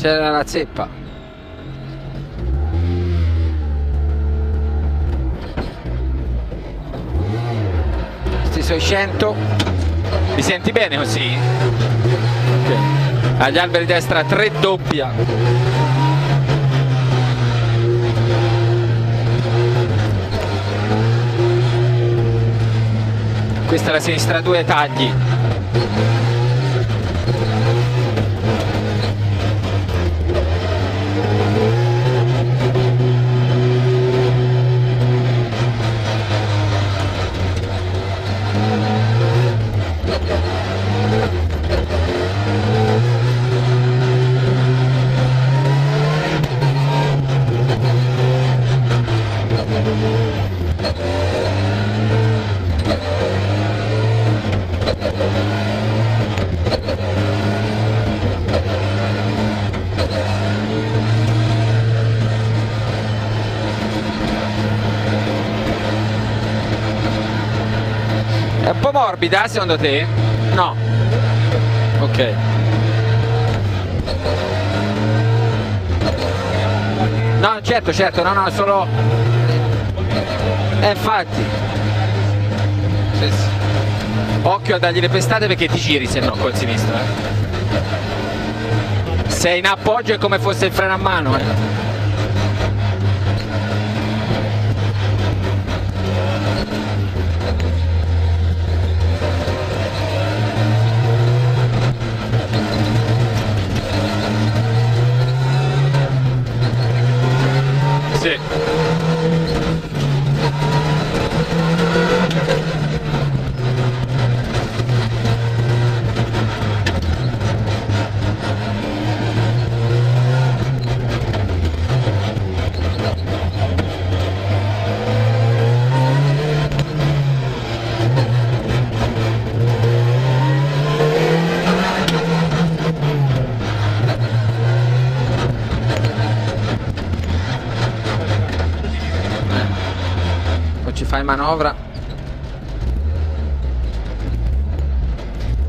c'era la zeppa. Questi sono i 100. Mi senti bene così? Ok. Agli alberi destra 3 doppia. Questa è la sinistra 2 tagli. È un po' morbida secondo te? No. Ok. No, certo, certo, no, no, solo... Eh, infatti. Sì, sì. Occhio a dargli le pestate perché ti giri se no col sinistro. Eh. Sei in appoggio è come fosse il freno a mano. Eh. Sì. Poi ci fai manovra.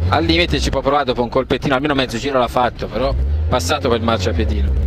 Al limite ci può provare dopo un colpettino, almeno mezzo giro l'ha fatto, però passato quel marciapiedino.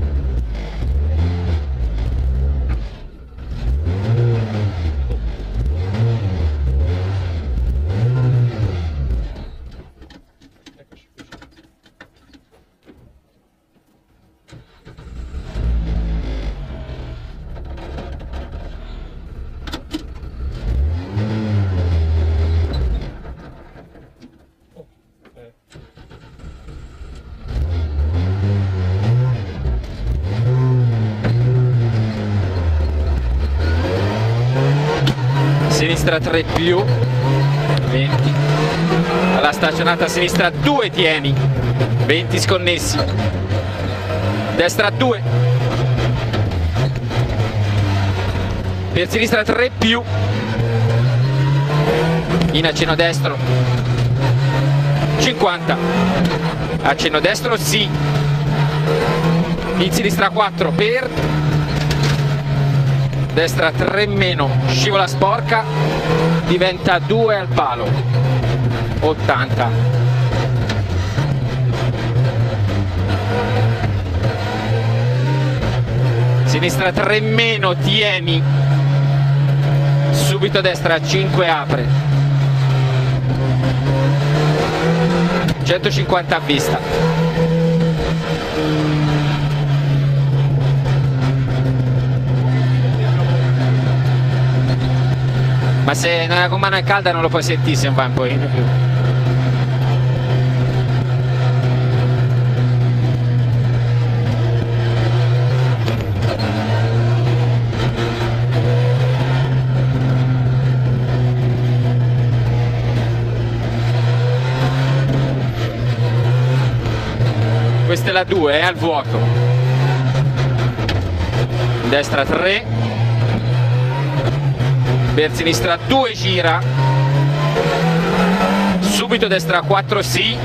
Sinistra 3 più 20. Alla staccionata a sinistra 2 tieni. 20 sconnessi. Destra 2. Per sinistra 3 più. In accenno destro. 50. Accenno destro sì. In sinistra 4 per destra 3 meno, scivola sporca, diventa 2 al palo, 80. Sinistra 3 meno, tieni, subito destra 5 apre, 150 a vista. Ma se la comando è calda non lo puoi sentire se non vai un pochino più. Questa è la 2, è al vuoto. Destra 3, per sinistra 2 gira. Subito destra 4 sì.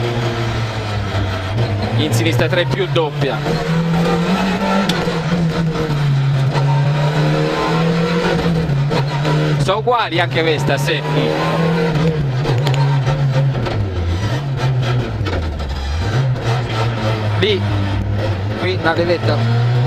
In sinistra 3 più doppia. Sono uguali anche questa sì. Lì. Qui una levetta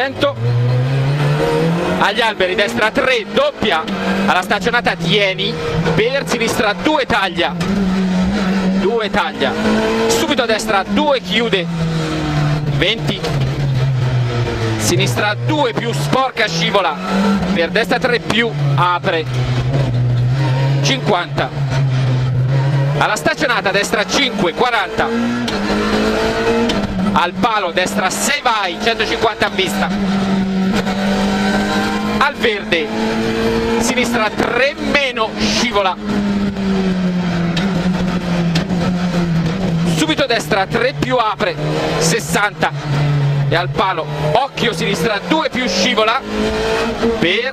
100 agli alberi destra 3 doppia. Alla staccionata tieni. Per sinistra 2 taglia. 2 taglia. Subito a destra 2 chiude. 20 sinistra 2 più sporca scivola. Per destra 3 più apre. 50 alla staccionata destra 5 40 al palo destra 6 vai 150 a vista. Al verde sinistra 3 meno scivola. Subito destra 3 più apre 60 e al palo occhio sinistra 2 più scivola. Per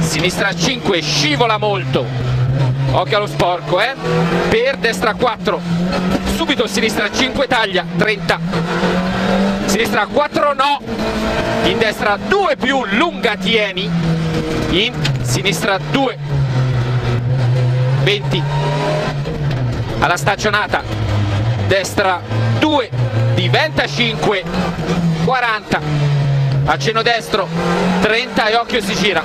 sinistra 5 scivola molto occhio allo sporco eh. Per destra 4 subito sinistra 5 taglia 30 sinistra 4 no. In destra 2 più lunga tieni in sinistra 2 20 alla staccionata destra 2 diventa 5 40 accenno destro. 30 e occhio si gira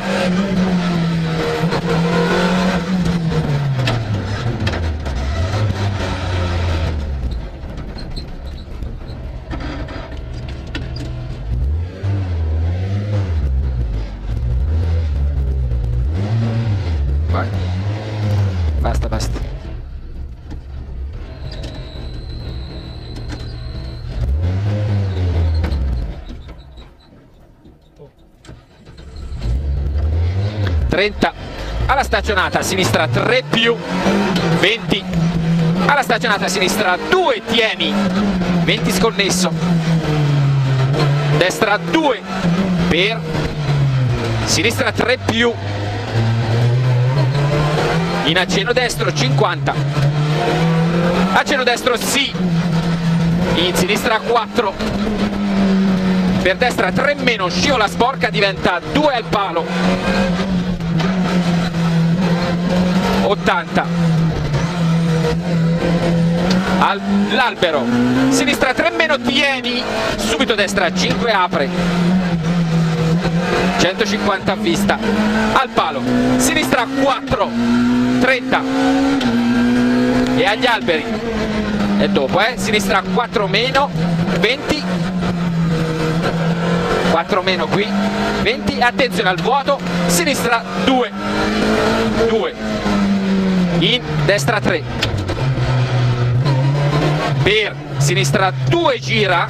Basta, basta. Trenta. Alla staccionata a sinistra 3 più 20 alla staccionata a sinistra 2 tieni. 20 sconnesso. Destra 2 per. Sinistra 3 più in accenno destro 50 accenno destro sì. In sinistra 4 per destra 3 meno. Scivola sporca diventa 2 al palo. 80 all'albero sinistra 3 meno. Tieni. Subito destra 5 apre 150 a vista. Al palo sinistra 4 30 e agli alberi. E dopo eh sinistra 4 meno 20 4 meno qui 20 attenzione al vuoto sinistra 2 2 in destra 3 per sinistra 2 gira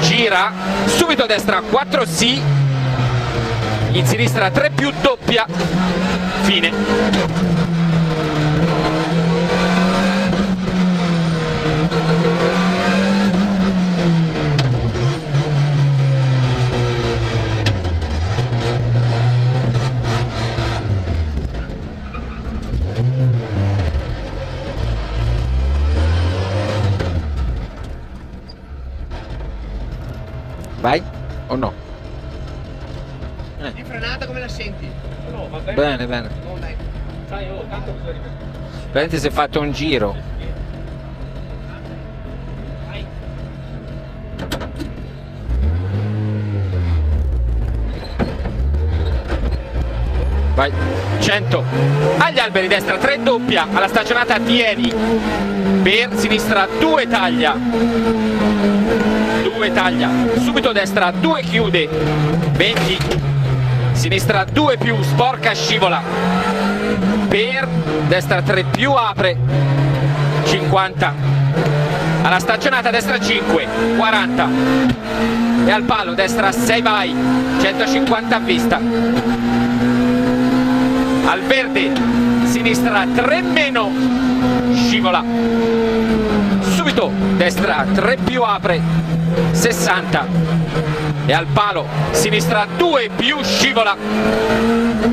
gira subito a destra 4 sì in sinistra 3 più doppia fine Vai o no? Bene. Bene, Praticamente si è fatto un giro. Vai, 100. Agli alberi destra 3 doppia, alla staccionata tieni. Per sinistra 2 taglia. 2 taglia, subito destra 2 chiude, 20, sinistra 2 più, sporca scivola, per destra 3 più apre, 50, alla staccionata destra 5, 40 e al palo destra 6 vai, 150 a vista, al verde sinistra 3 meno, scivola, subito destra 3 più apre, 60 e al palo sinistra 2 più scivola.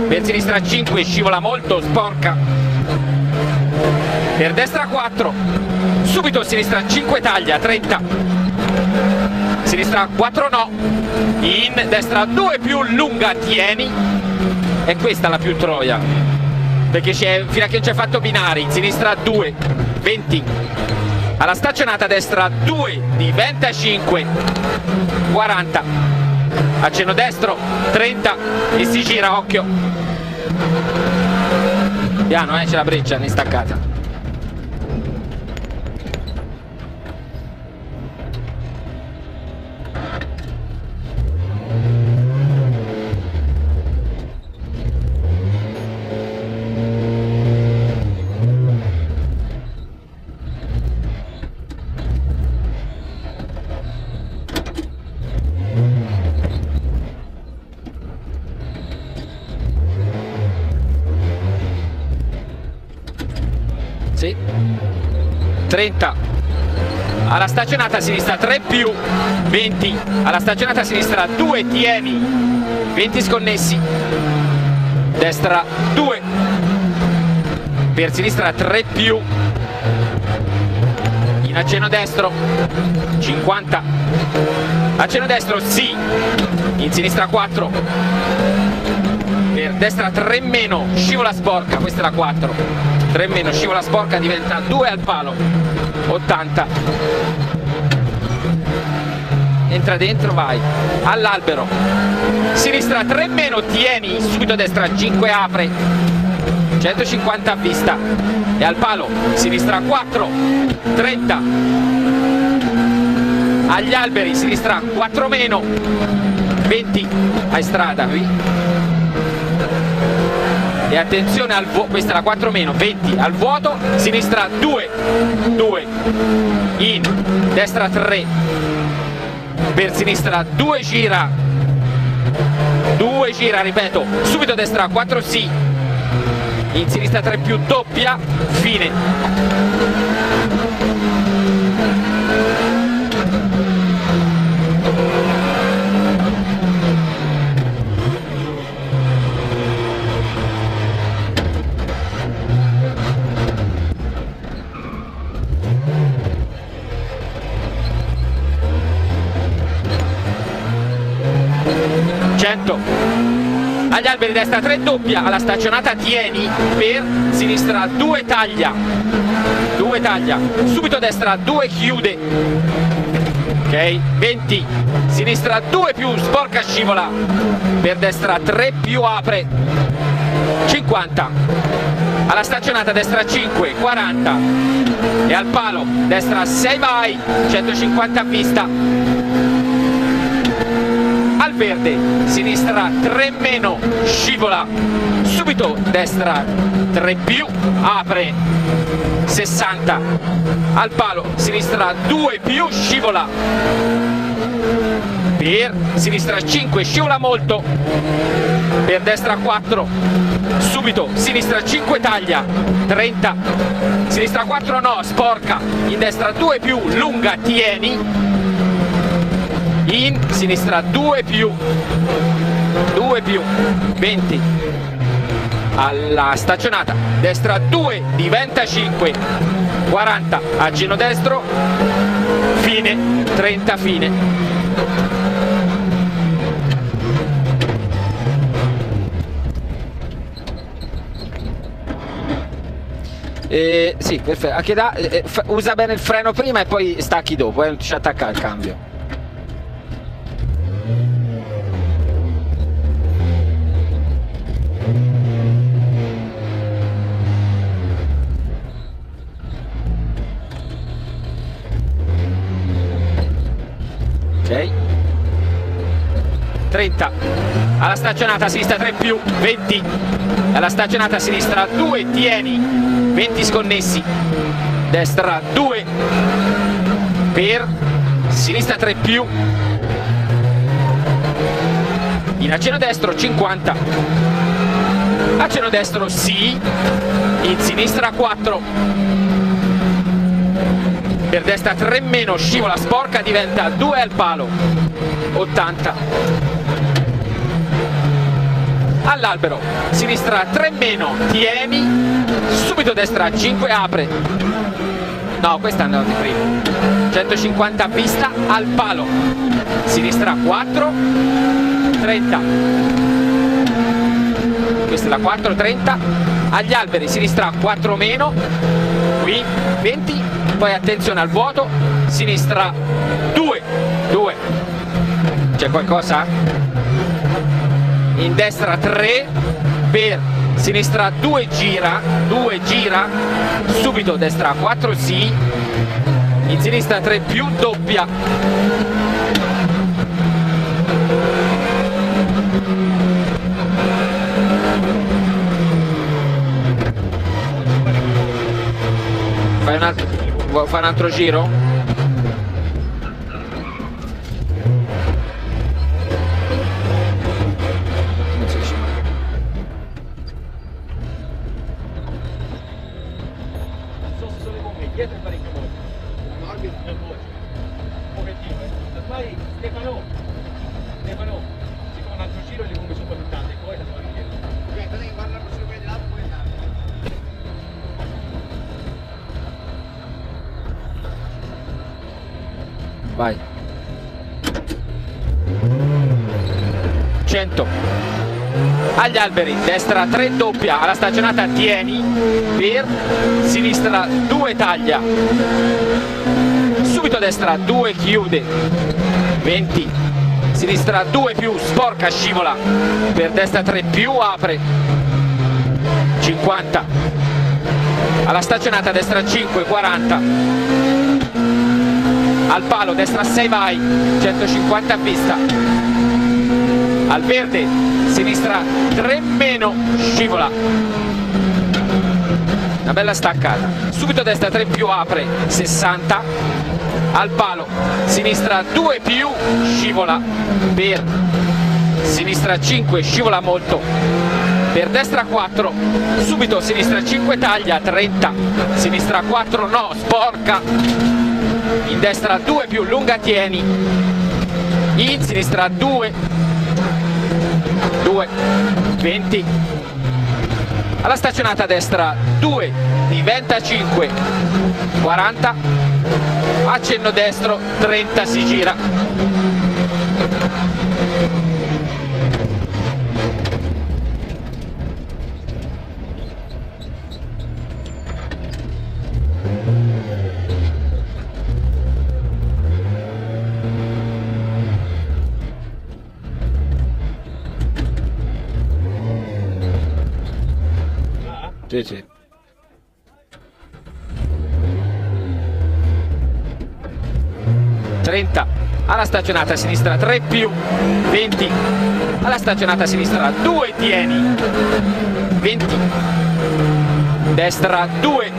Per sinistra 5 scivola molto sporca. Per destra 4 subito sinistra 5 taglia 30 sinistra 4 no. In destra 2 più lunga tieni. E questa la più troia. Perché fino a che c'è fatto binari in sinistra 2 20 alla staccionata destra 2 diventa 5 40 accenno destro 30 e si gira occhio. Piano eh c'è la breccia in staccata 30 alla staccionata a sinistra 3 più 20 alla staccionata a sinistra 2 tieni. 20 sconnessi. Destra 2 per sinistra 3 più. In accenno destro 50 accenno destro sì. In sinistra 4 per destra 3 meno. Scivola sporca questa è la 4 3 meno scivola sporca diventa 2 al palo. 80 entra dentro vai. All'albero. Sinistra 3 meno tieni subito a destra 5 apre. 150 a vista. E al palo sinistra 4 30 agli alberi sinistra 4 meno 20 a strada e attenzione al vuoto, questa è la 4 meno, 20 al vuoto, sinistra 2, 2, in, destra 3, per sinistra 2 gira, 2 gira, ripeto, subito destra 4 sì, in sinistra 3 più doppia, fine. 100 agli alberi destra 3 doppia. Alla staccionata tieni per sinistra 2 taglia. 2 taglia. Subito destra 2 chiude. Ok 20 sinistra 2 più sporca scivola. Per destra 3 più apre. 50 alla staccionata destra 5 40 e al palo destra 6 vai. 150 a vista al verde, sinistra 3 meno, scivola, subito destra 3 più, apre 60, al palo, sinistra 2 più, scivola, per sinistra 5, scivola molto, per destra 4, subito, sinistra 5 taglia, 30, sinistra 4 no, sporca, in destra 2 più, lunga, tieni, in sinistra 2 più. 2 più. 20 alla staccionata destra 2 diventa 5 40 a giro destro. Fine. 30 fine. Eh, sì, perfetto. Anche da, eh, usa bene il freno prima e poi stacchi dopo, eh, non ci attacca al cambio. ok 30 alla staccionata a sinistra 3 più 20 alla staccionata a sinistra 2 tieni. 20 sconnessi. Destra 2 per sinistra 3 più. In accenno destro 50 accenno destro sì. In sinistra 4 per destra 3 meno. Scivola sporca diventa 2 al palo. 80 all'albero sinistra 3 meno tieni subito destra 5 apre. No questa è andata di primo 150 a vista al palo. Sinistra 4 30 questa è la 4 30 agli alberi sinistra 4 meno. Qui 20 poi attenzione al vuoto. Sinistra 2 2 c'è qualcosa? In destra 3 per sinistra 2 gira 2 gira subito destra 4 sì in sinistra 3 più doppia fai un altro, fare un altro giro? 100. Agli alberi, destra 3 doppia, alla stagionata tieni, per sinistra 2 taglia. Subito a destra 2 chiude. 20. Sinistra 2 più, sporca scivola. Per destra 3 più apre. 50. Alla stagionata destra 5, 40 al palo, destra 6 vai, 150 a vista, al verde, sinistra 3 meno, scivola, una bella staccata, subito destra 3 più apre, 60, al palo, sinistra 2 più, scivola, per sinistra 5, scivola molto, per destra 4, subito sinistra 5 taglia, 30, sinistra 4 no, sporca, in destra 2 più lunga tieni. In sinistra 2 2 20 alla staccionata a destra 2 diventa 5 40 accenno destro 30 si gira Sì, sì. Trenta. Alla stagionata a sinistra 3 più 20 alla stagionata a sinistra 2 tieni. 20 destra 2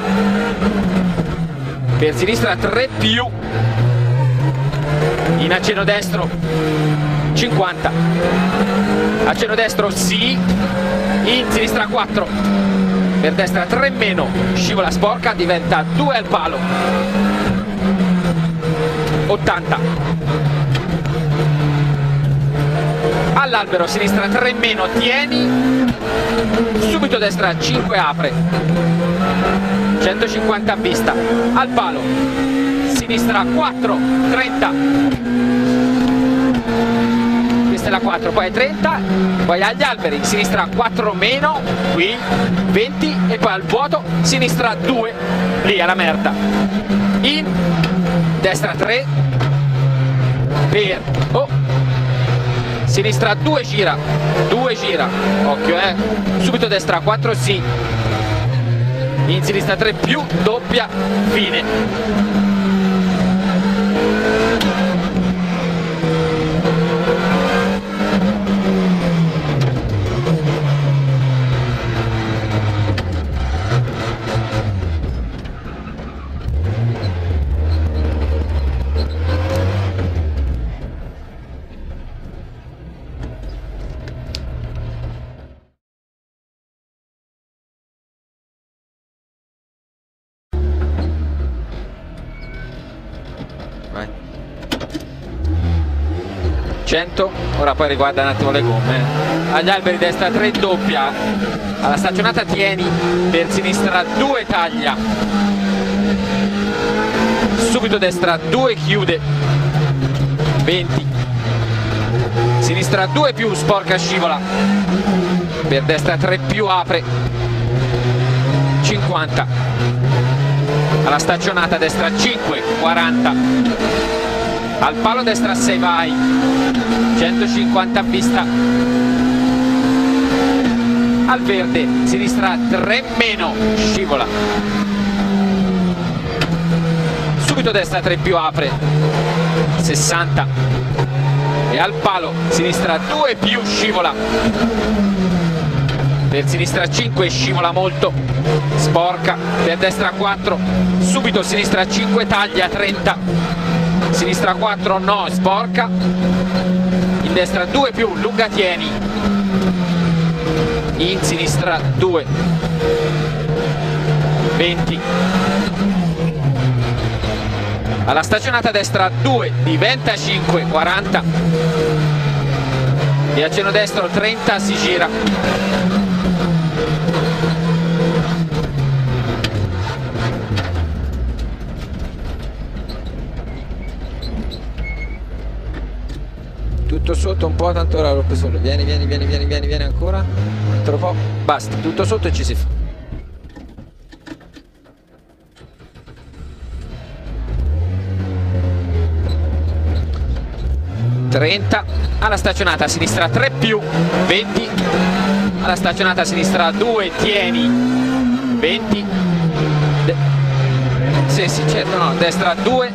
per sinistra 3 più. In accenno destro 50 accenno destro sì. In sinistra 4 per destra 3 meno. Scivola sporca diventa 2 al palo. 80 all'albero sinistra 3 meno tieni. Subito destra 5 apre. 150 a vista. Al palo sinistra 4 30 questa è la 4 poi è 30 poi agli alberi sinistra 4 meno qui 20 e poi al vuoto sinistra 2 lì alla merda in destra 3 per oh sinistra 2 gira 2 gira occhio eh subito destra 4 sì. In sinistra 3 più doppia fine ora poi riguarda un attimo le gomme. Agli alberi destra 3 doppia. Alla staccionata tieni per sinistra 2 taglia. Subito destra 2 chiude. 20 sinistra 2 più sporca scivola. Per destra 3 più apre. 50 alla staccionata destra 5 40 al palo destra 6 vai. 150 a vista. Al verde sinistra 3 meno. Scivola. Subito destra 3 più apre. 60 e al palo sinistra 2 più scivola. Per sinistra 5 scivola molto. Sporca per destra 4 subito sinistra 5 taglia 30 sinistra 4 no, sporca, in destra 2 più, lunga tieni, in sinistra 2, 20, alla stagionata destra 2, diventa 5, 40, e a ceno destro 30 si gira. tutto sotto un po', tanto ora l'ho preso. Vieni, vieni, vieni, vieni, vieni, vieni ancora. Un po'. Basta, tutto sotto e ci si fa. Trenta alla staccionata a sinistra 3 più 20 alla staccionata a sinistra 2 tieni 20 De sì sì certo no destra 2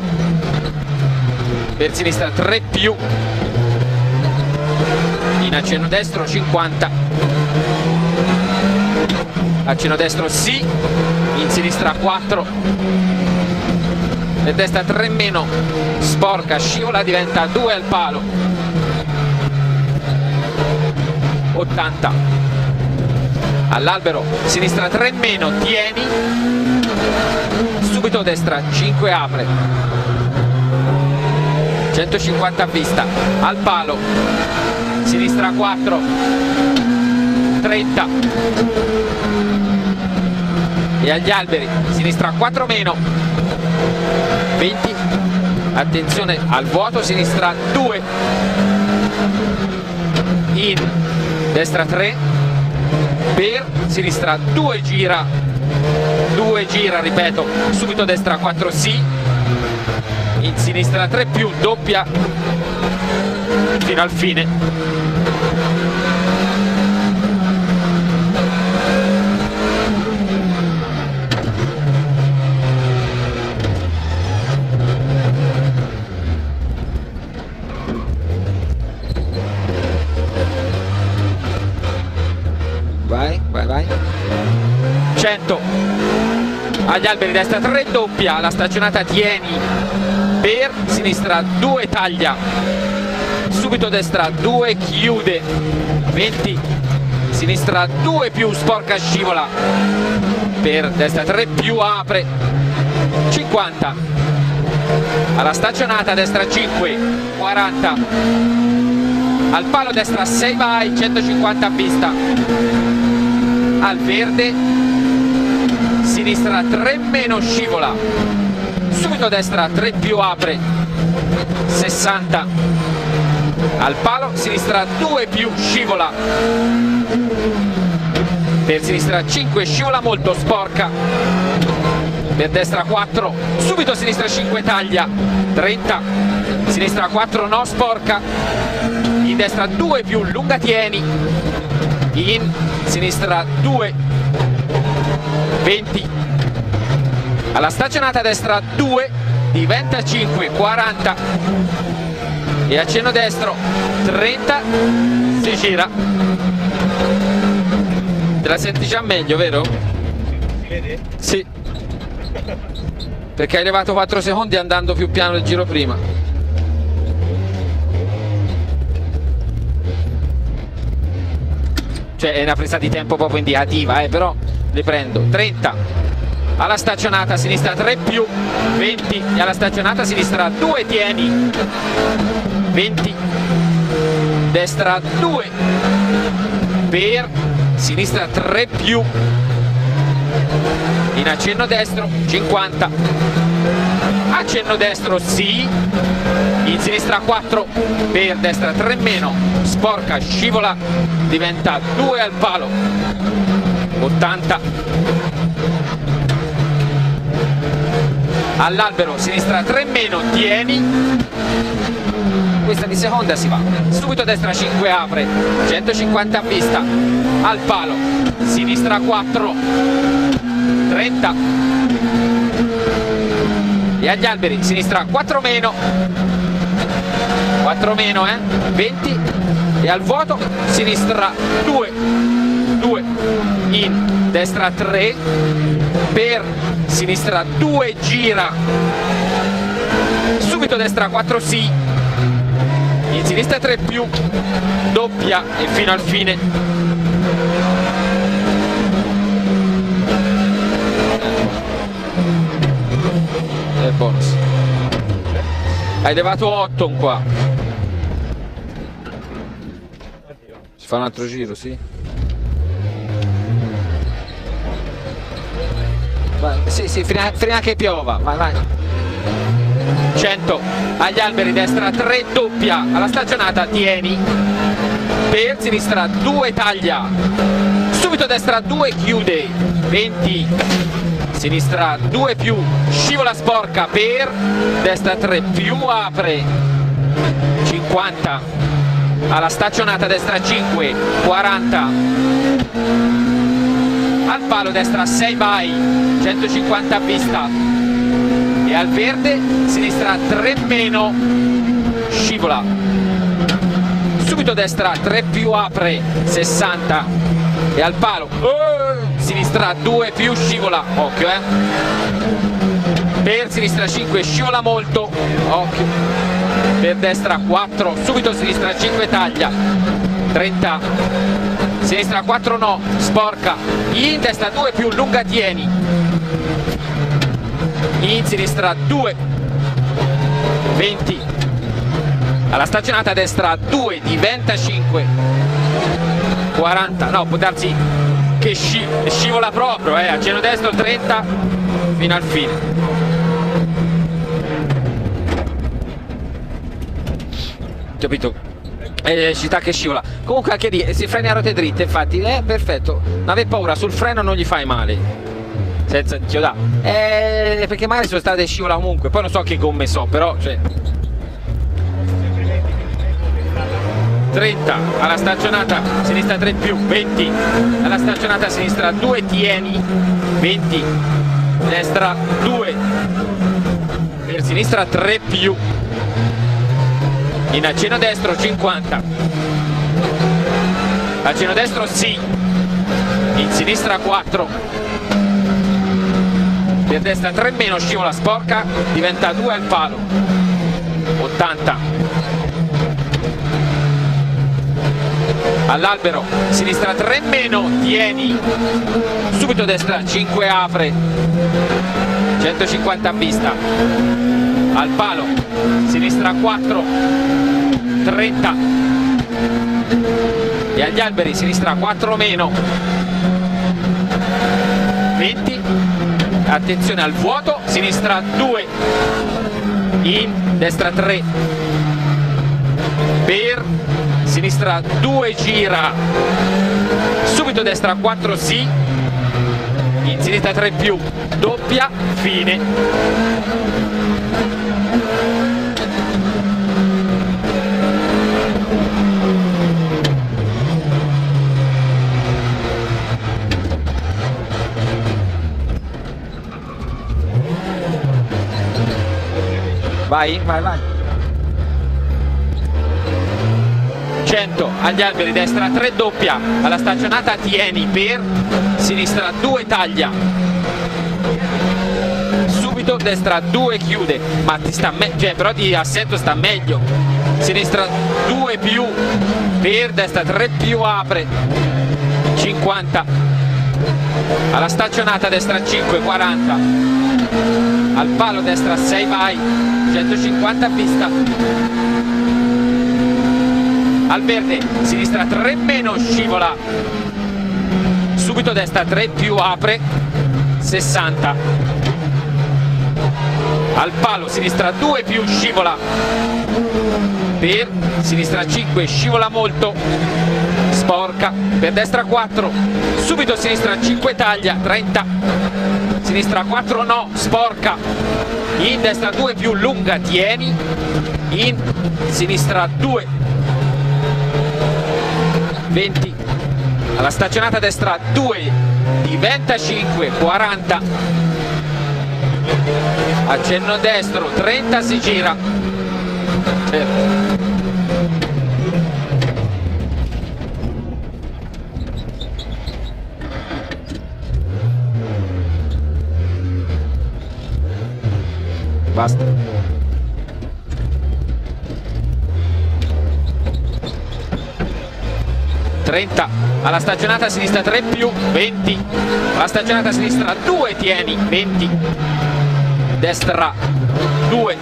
per sinistra 3 più in accenno destro 50 accenno destro sì. In sinistra 4 e destra 3 meno. Sporca scivola diventa 2 al palo. 80 all'albero sinistra 3 meno. Tieni. Subito destra 5 apre. 150 a vista. Al palo sinistra 4 30 e agli alberi sinistra 4 meno. 20 attenzione al vuoto sinistra 2 in destra 3 per sinistra 2 gira. 2 gira ripeto. Subito destra 4 sì. In sinistra 3 più doppia fino al fine. Vai, vai, vai. 100 agli alberi destra 3 doppia. La staccionata tieni per sinistra 2 taglia subito destra 2 chiude 20 sinistra 2 più sporca scivola. Per destra 3 più apre 50 alla staccionata destra 5 40 al palo destra 6 vai 150 a vista. Al verde sinistra 3 meno scivola. Subito destra 3 più apre 60 al palo sinistra 2 più scivola. Per sinistra 5 scivola molto sporca. Per destra 4 subito sinistra 5 taglia. 30 sinistra 4 no sporca. In destra 2 più lunga tieni. In sinistra 2 20 alla staccionata destra 2 diventa 5 40 e accenno destro 30 si gira. Te la senti già meglio vero? Si vede? Sì. Perché hai levato 4 secondi andando più piano del giro prima. Cioè è una presa di tempo proprio indicativa eh, però le prendo. 30 alla staccionata sinistra 3 più 20 e alla staccionata sinistra 2 tieni 20 destra 2 per. Sinistra 3 più. In accenno destro 50 accenno destro sì. In sinistra 4 per destra 3 meno. Sporca scivola. Diventa 2 al palo. 80 all'albero sinistra 3 meno. Tieni questa di seconda si va. Subito destra 5 apre. 150 a vista. Al palo. Sinistra 4 30 e agli alberi sinistra 4 meno. 4 meno eh. 20 e al vuoto sinistra 2 2 in destra 3 per sinistra 2 gira. Subito destra 4 sì in sinistra 3 più doppia e fino al fine è bonus hai levato 8 qua Si fa un altro giro, sì? Sì, sì, fino a, fino a che piova, vai, vai. 100 agli alberi destra 3 doppia alla stagionata tieni. Per sinistra 2 taglia subito destra 2 chiude 20 sinistra 2 più scivola sporca per destra 3 più apre 50 alla staccionata destra 5 40 al palo destra 6 vai 150 a vista al verde sinistra 3 meno scivola. Subito destra 3 più apre 60 e al palo eh, sinistra 2 più scivola occhio eh. Per sinistra 5 scivola molto occhio. Per destra 4 subito sinistra 5 taglia. 30 sinistra 4 no sporca. In destra 2 più lunga tieni in sinistra 2 20 alla stagionata destra 2 diventa 5 40 no può darsi che sci scivola proprio eh, a cielo destro 30 fino al fine. Capito? Eh, città che scivola. Comunque anche lì si freni a ruote dritte infatti è eh, perfetto. Non avevi paura sul freno non gli fai male senza chiodà eh, perché magari sono state scivola comunque poi non so che gomme so però cioè. 30 alla stagionata sinistra 3 più 20 alla stagionata sinistra 2 tieni 20 destra 2 per sinistra 3 più. In accenno destro 50 accenno destro sì. In sinistra 4 per destra 3 meno scivola sporca diventa 2 al palo. 80 all'albero sinistra 3 meno tieni. Subito destra 5 apre. 150 a vista. Al palo sinistra 4 30 e agli alberi sinistra 4 meno. 20 attenzione al vuoto sinistra 2 in destra 3 per sinistra 2 gira. Subito destra 4 sì. In sinistra 3 più doppia fine vai vai vai. 100 agli alberi destra 3 doppia. Alla stagionata tieni per sinistra 2 taglia. Subito destra 2 chiude. Ma ti sta cioè, però di assetto sta meglio. Sinistra 2 più. Per destra 3 più apre. 50 alla stagionata destra 5 40 al palo destra 6 vai. 150 a vista. Al verde sinistra 3 meno scivola. Subito destra 3 più apre. 60 al palo sinistra 2 più scivola. Per sinistra 5 scivola molto. Sporca per destra 4 subito sinistra 5 taglia 30 sinistra 4 no sporca. In destra 2 più lunga tieni. In sinistra 2 20 alla staccionata destra 2 diventa 5 40 accenno destro 30 si gira. Certo. Basta. 30 alla stagionata sinistra 3 più 20 alla stagionata sinistra 2 tieni 20 destra 2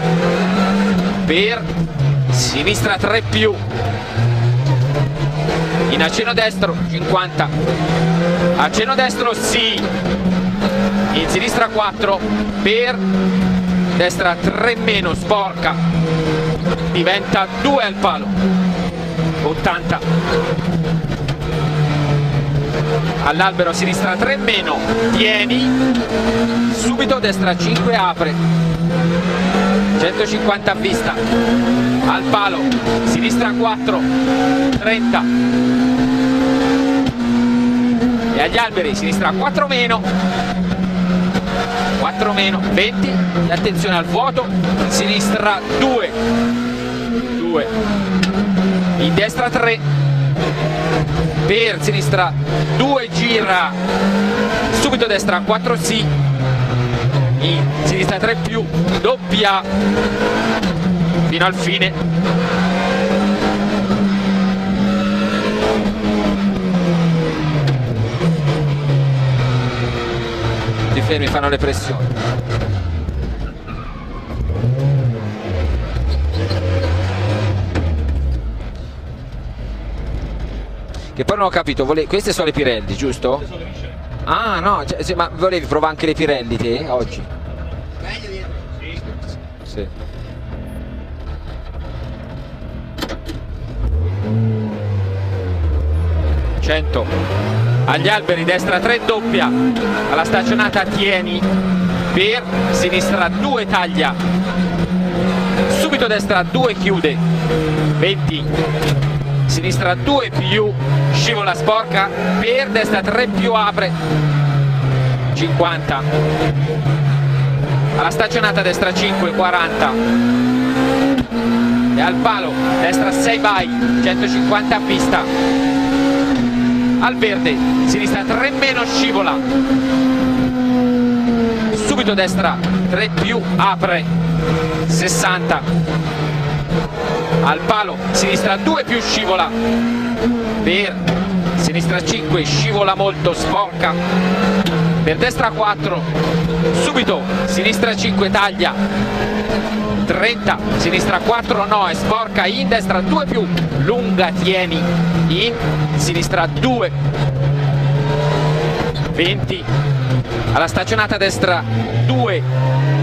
per sinistra 3 più. In accenno destro 50 accenno destro sì. In sinistra 4 per destra 3 meno sporca. Diventa 2 al palo. 80 all'albero sinistra 3 meno. Tieni. Subito destra 5 apre. 150 a vista. Al palo. Sinistra 4 30 e agli alberi sinistra 4 meno 4 meno 20 e attenzione al vuoto sinistra 2 2 in destra 3 per sinistra 2 gira. Subito destra 4 sì. In sinistra 3 più doppia. Fino al fine fermi fanno le pressioni Che poi non ho capito, vole... queste sono le Pirelli, giusto? Ah no, cioè, sì, ma volevi provare anche le Pirelli te oggi? Sì. Cento. Agli alberi destra 3 doppia, alla staccionata tieni, per sinistra 2 taglia, subito destra 2 chiude, 20, sinistra 2 più. Scivola sporca. Per destra 3 più apre. 50 alla staccionata destra 5 40 e al palo destra 6 vai. 150 a pista al verde sinistra 3 meno scivola. Subito destra 3 più apre 60 al palo sinistra 2 più scivola. Per sinistra 5 scivola molto sporca. Per destra 4 subito sinistra 5 taglia 30 sinistra 4 no è sporca in destra 2 più lunga tieni in sinistra 2 20 alla staccionata destra 2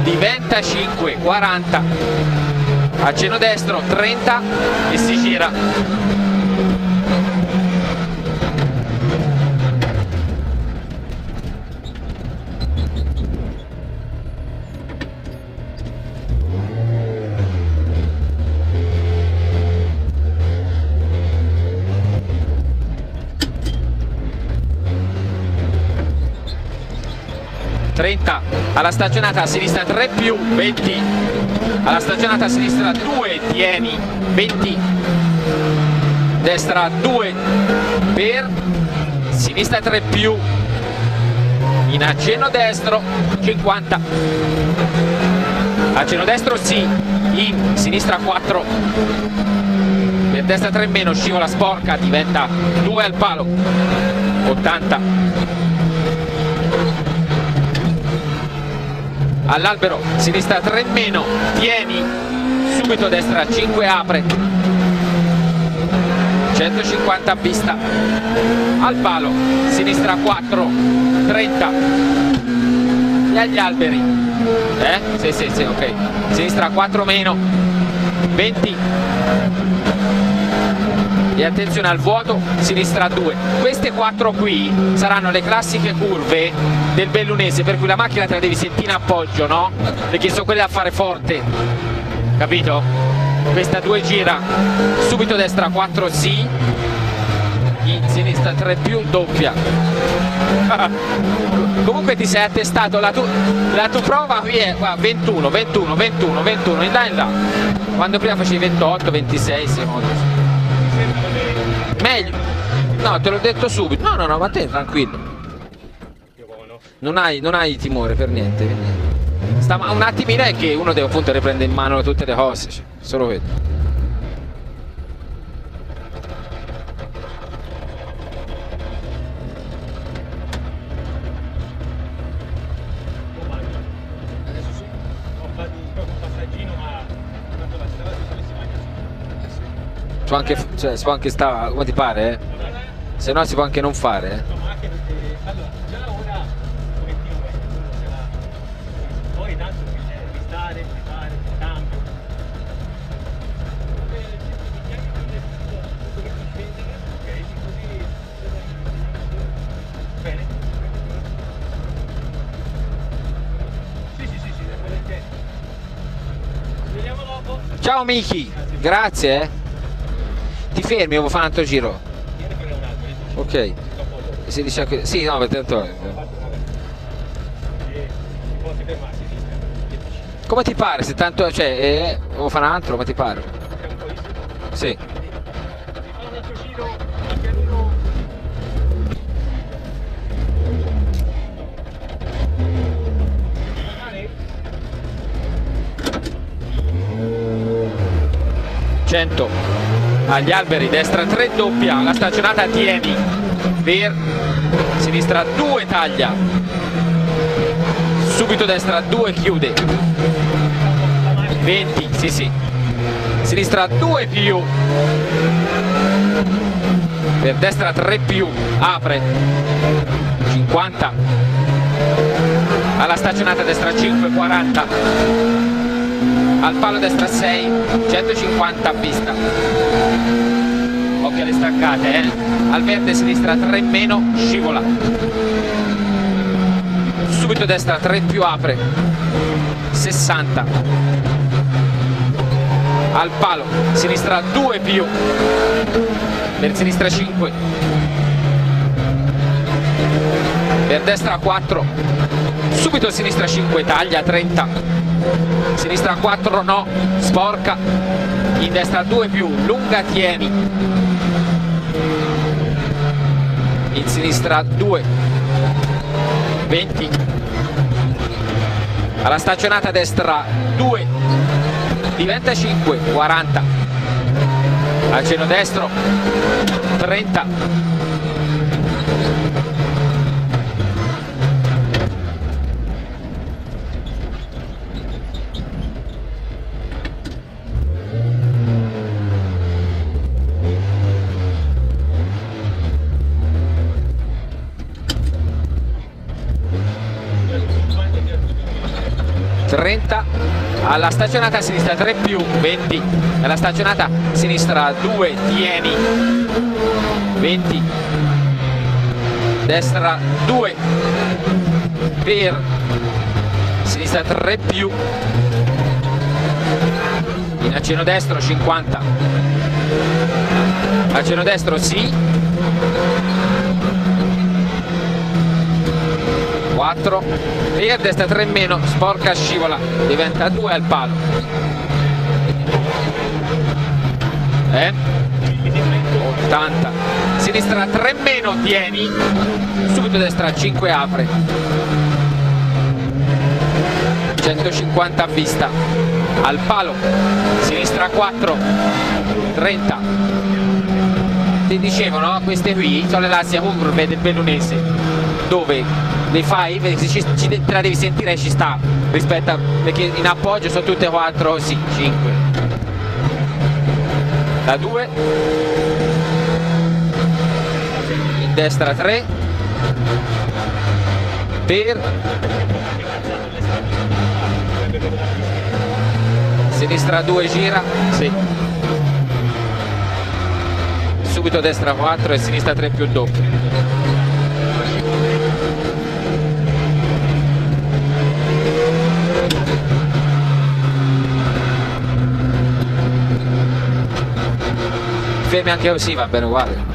diventa 5 40 accenno destro 30 e si gira 30 alla stagionata a sinistra 3 più 20 alla stagionata a sinistra 2 tieni 20 destra 2 per. Sinistra 3 più. In accenno destro 50 accenno destro sì in sinistra 4 per destra 3 meno scivola sporca diventa 2 al palo. 80 all'albero sinistra 3 meno tieni subito destra 5 apre. 150 a vista. Al palo sinistra 4 30 e agli alberi. Eh? sì sì sì ok. Sinistra 4 meno 20 e attenzione al vuoto sinistra 2 queste 4 qui saranno le classiche curve del bellunese per cui la macchina te la devi sentire in appoggio no? perché sono quelle da fare forte. Capito? questa 2 gira subito destra 4 sì. In sinistra 3 più doppia. Comunque ti sei attestato. La, tu, la tua prova qui è qua, 21 21 21 21 in là in là. Quando prima facevi 28 26 secondi meglio. No te l'ho detto subito. No no no ma te tranquillo. Non hai, non hai timore per niente, per niente. Sta, un attimino è che uno deve appunto riprendere in mano tutte le cose cioè, solo quello può anche, cioè, si può anche stare come ti pare? Se no si può anche non fare. Ciao Miki, grazie, eh? Ti fermi o fare un altro giro? Eh, Ok. Si dice anche... Sì, no, perché tanto... E sì. Come ti pare? Se tanto... Cioè, eh, o fare un altro, come ti pare? Sì. Si fa un altro giro a pianino. Male? 100 agli alberi destra 3 doppia la stagionata tieni. Per sinistra 2 taglia. Subito destra 2 chiude. 20 sì sì. Sinistra 2 più. Per destra 3 più apre. 50 alla stagionata destra 5 40 al palo destra 6 150 a vista. Occhio alle staccate eh? al verde sinistra 3 meno scivola. Subito destra 3 più apre 60 al palo sinistra 2 più. Per sinistra 5 per destra 4 subito sinistra 5 taglia 30 sinistra 4 no, sporca, in destra 2 più, lunga tieni, in sinistra 2, 20, alla staccionata destra 2, diventa 5, 40, al ceno destro 30, alla stagionata sinistra 3 più 20 alla stagionata sinistra 2 tieni. 20 destra 2 per. Sinistra 3 più. In accenno destro 50 accenno destro sì 4 e a destra 3 meno sporca scivola diventa 2 al palo. Eh? 80 sinistra 3 meno tieni. Subito destra 5 apre. 150 a vista. Al palo. Sinistra 4 30 ti dicevo no? queste qui sono le lassie curve del bellunese. Dove le fai, ci, ci, te la devi sentire e ci sta. Rispetto a perché in appoggio sono tutte 4, sì, 5 da 2 in destra 3 per. Sinistra 2 gira. Sì. Subito destra 4 e sinistra 3 più doppio fermi anche così va bene uguale